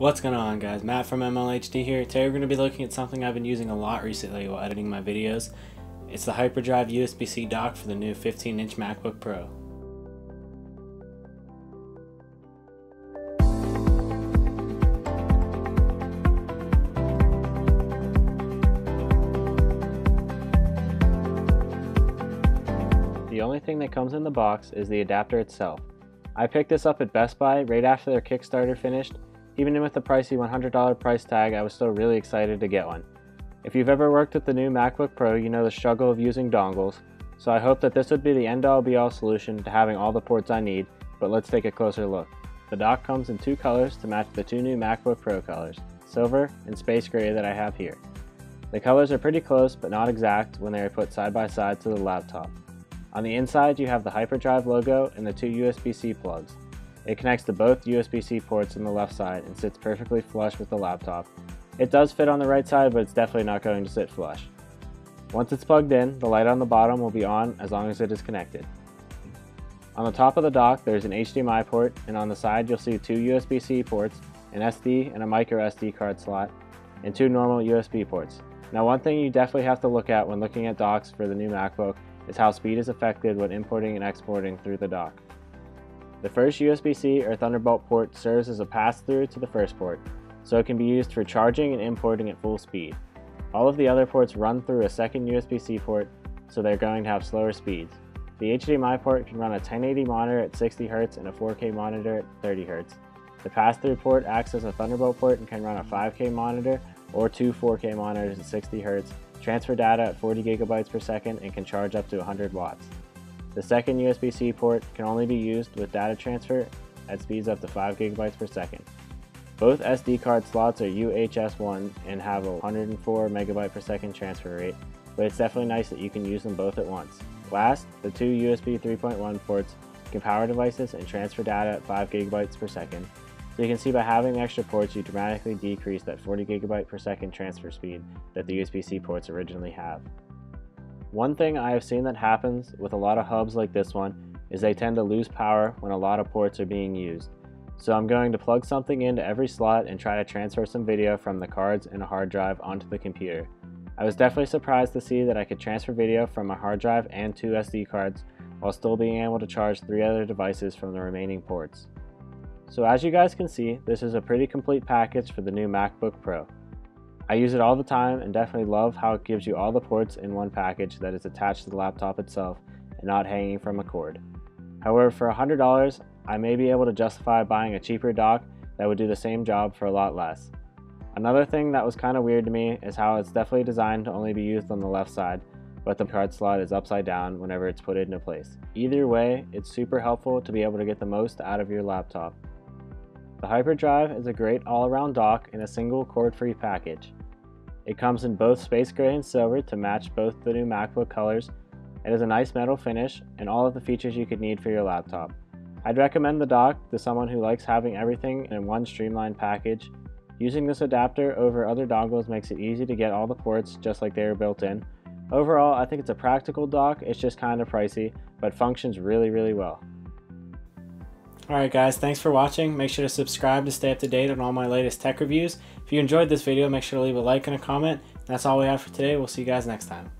What's going on guys, Matt from MLHD here. Today we're going to be looking at something I've been using a lot recently while editing my videos. It's the Hyperdrive USB-C dock for the new 15-inch MacBook Pro. The only thing that comes in the box is the adapter itself. I picked this up at Best Buy right after their Kickstarter finished even with the pricey $100 price tag, I was still really excited to get one. If you've ever worked with the new MacBook Pro, you know the struggle of using dongles, so I hope that this would be the end-all be-all solution to having all the ports I need, but let's take a closer look. The dock comes in two colors to match the two new MacBook Pro colors, silver and space gray that I have here. The colors are pretty close but not exact when they are put side by side to the laptop. On the inside you have the Hyperdrive logo and the two USB-C plugs. It connects to both USB-C ports on the left side and sits perfectly flush with the laptop. It does fit on the right side, but it's definitely not going to sit flush. Once it's plugged in, the light on the bottom will be on as long as it is connected. On the top of the dock, there's an HDMI port, and on the side you'll see two USB-C ports, an SD and a micro SD card slot, and two normal USB ports. Now one thing you definitely have to look at when looking at docks for the new MacBook is how speed is affected when importing and exporting through the dock. The first USB-C or Thunderbolt port serves as a pass-through to the first port, so it can be used for charging and importing at full speed. All of the other ports run through a second USB-C port, so they're going to have slower speeds. The HDMI port can run a 1080 monitor at 60Hz and a 4K monitor at 30Hz. The pass-through port acts as a Thunderbolt port and can run a 5K monitor or two 4K monitors at 60Hz, transfer data at 40 gigabytes per second, and can charge up to 100 watts. The second USB-C port can only be used with data transfer at speeds up to 5 gigabytes per second. Both SD card slots are UHS-1 and have a 104 megabyte per second transfer rate, but it's definitely nice that you can use them both at once. Last, the two USB 3.1 ports can power devices and transfer data at 5 gigabytes per second, so you can see by having extra ports you dramatically decrease that 40 gigabyte per second transfer speed that the USB-C ports originally have. One thing I have seen that happens with a lot of hubs like this one is they tend to lose power when a lot of ports are being used. So I'm going to plug something into every slot and try to transfer some video from the cards and a hard drive onto the computer. I was definitely surprised to see that I could transfer video from a hard drive and two SD cards while still being able to charge three other devices from the remaining ports. So as you guys can see, this is a pretty complete package for the new MacBook Pro. I use it all the time and definitely love how it gives you all the ports in one package that is attached to the laptop itself and not hanging from a cord. However, for $100, I may be able to justify buying a cheaper dock that would do the same job for a lot less. Another thing that was kind of weird to me is how it's definitely designed to only be used on the left side, but the card slot is upside down whenever it's put into place. Either way, it's super helpful to be able to get the most out of your laptop. The Hyperdrive is a great all-around dock in a single cord-free package. It comes in both space gray and silver to match both the new MacBook colors. It has a nice metal finish and all of the features you could need for your laptop. I'd recommend the dock to someone who likes having everything in one streamlined package. Using this adapter over other dongles makes it easy to get all the ports just like they are built in. Overall, I think it's a practical dock, it's just kind of pricey, but functions really, really well. Alright guys, thanks for watching. Make sure to subscribe to stay up to date on all my latest tech reviews. If you enjoyed this video, make sure to leave a like and a comment. That's all we have for today. We'll see you guys next time.